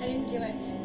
I didn't do it.